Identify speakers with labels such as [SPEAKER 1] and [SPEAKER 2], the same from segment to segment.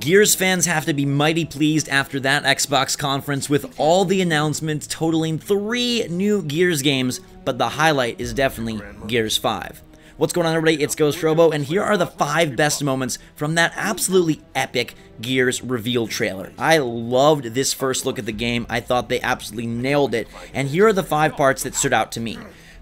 [SPEAKER 1] Gears fans have to be mighty pleased after that Xbox conference with all the announcements totaling three new Gears games, but the highlight is definitely Gears 5. What's going on everybody, it's Ghost Robo, and here are the five best moments from that absolutely epic Gears reveal trailer. I loved this first look at the game, I thought they absolutely nailed it, and here are the five parts that stood out to me.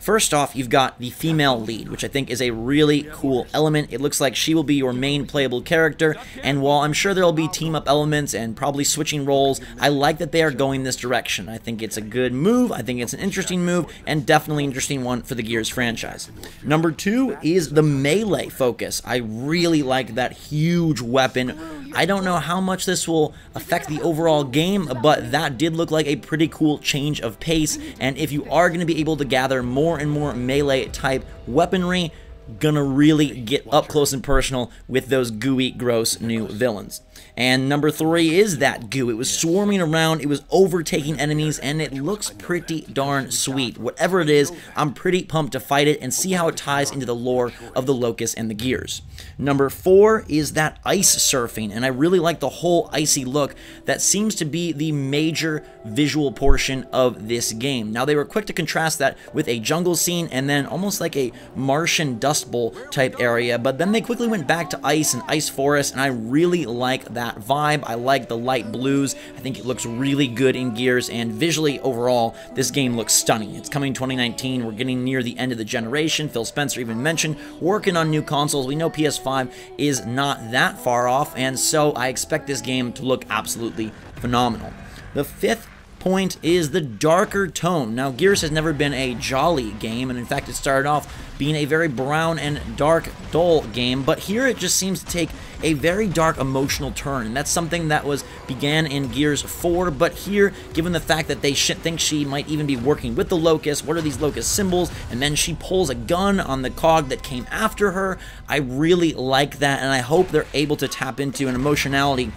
[SPEAKER 1] First off, you've got the female lead, which I think is a really cool element. It looks like she will be your main playable character, and while I'm sure there will be team-up elements and probably switching roles, I like that they are going this direction. I think it's a good move, I think it's an interesting move, and definitely interesting one for the Gears franchise. Number two is the melee focus. I really like that huge weapon I don't know how much this will affect the overall game, but that did look like a pretty cool change of pace, and if you are going to be able to gather more and more melee type weaponry, gonna really get up close and personal with those gooey, gross new villains. And number three is that goo. It was swarming around, it was overtaking enemies, and it looks pretty darn sweet. Whatever it is, I'm pretty pumped to fight it and see how it ties into the lore of the Locust and the Gears. Number four is that ice surfing, and I really like the whole icy look that seems to be the major visual portion of this game. Now, they were quick to contrast that with a jungle scene and then almost like a Martian Dust Bowl type area, but then they quickly went back to ice and ice forest, and I really like that vibe. I like the light blues. I think it looks really good in Gears, and visually overall, this game looks stunning. It's coming 2019. We're getting near the end of the generation. Phil Spencer even mentioned working on new consoles. We know PS5 is not that far off, and so I expect this game to look absolutely phenomenal. The fifth point is the darker tone. Now, Gears has never been a jolly game, and in fact, it started off being a very brown and dark, dull game, but here it just seems to take a very dark emotional turn, and that's something that was began in Gears 4, but here, given the fact that they think she might even be working with the Locust, what are these Locust symbols, and then she pulls a gun on the cog that came after her, I really like that, and I hope they're able to tap into an emotionality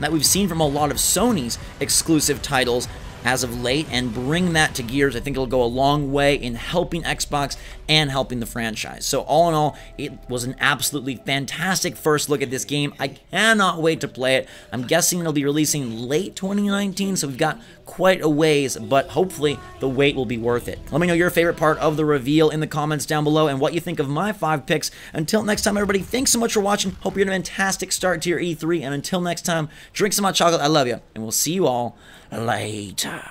[SPEAKER 1] that we've seen from a lot of Sony's exclusive titles as of late and bring that to Gears. I think it'll go a long way in helping Xbox and helping the franchise. So all in all, it was an absolutely fantastic first look at this game. I cannot wait to play it. I'm guessing it'll be releasing late 2019, so we've got quite a ways, but hopefully the wait will be worth it. Let me know your favorite part of the reveal in the comments down below and what you think of my five picks. Until next time, everybody, thanks so much for watching. Hope you're a fantastic start to your E3, and until next time, drink some hot chocolate. I love you, and we'll see you all later.